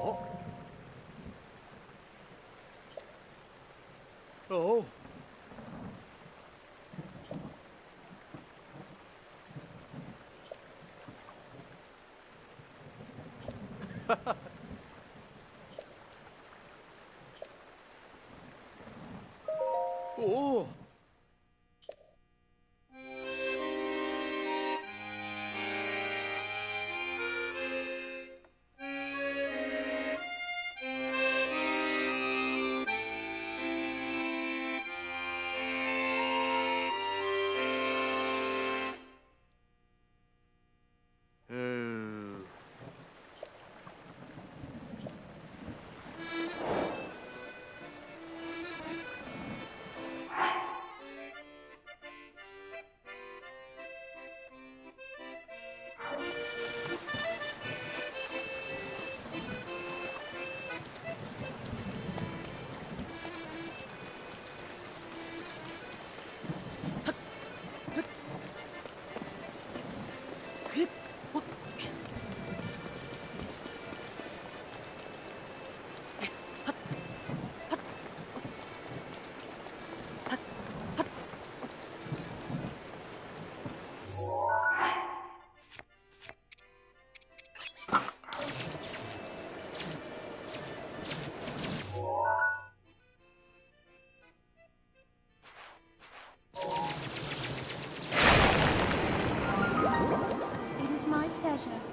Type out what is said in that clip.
어? 어? 오! Krishna.